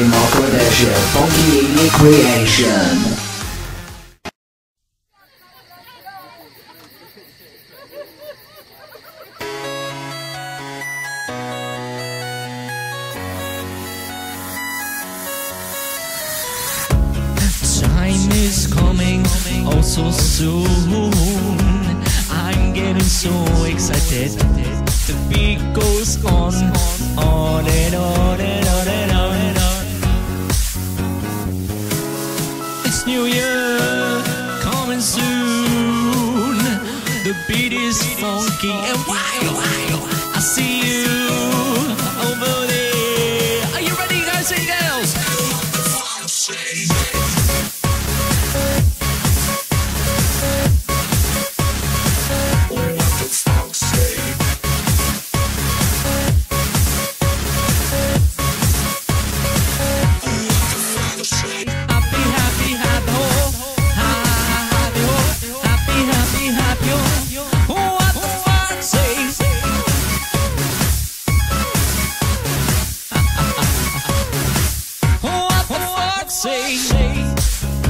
Marco Adesha, Funky Idiot Creation. Time is coming oh so soon. I'm getting so excited. The beat goes on coming soon. The beat is funky and wild. I see you say?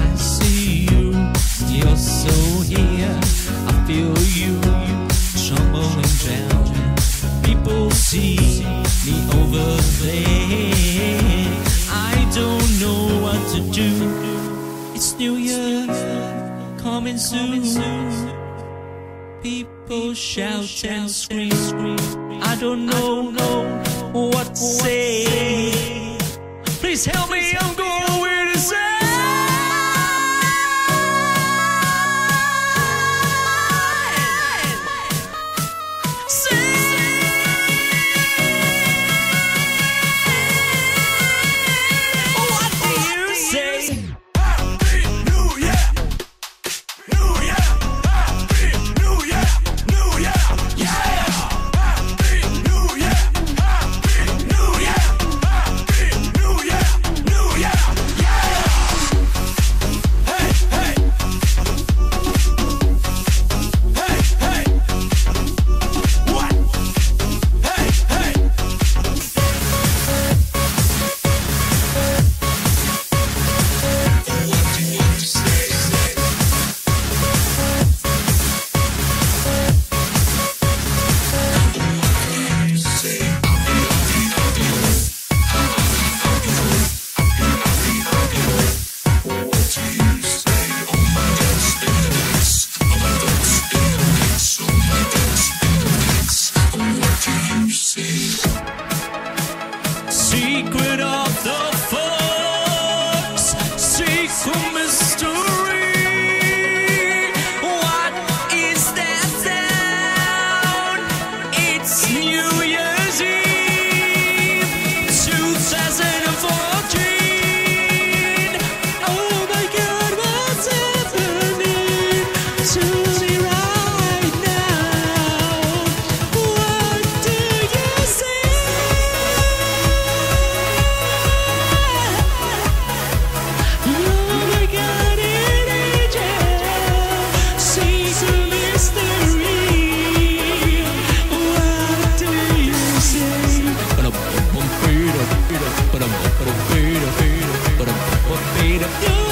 I see you, you're so here. I feel you tumbling down. People see me over there. I don't know what to do. It's New Year coming soon. People shout and scream. Scream. I don't know what to say. Please help me, I'm going It's new but I'm but I'm afraid, afraid, but I'm afraid of you.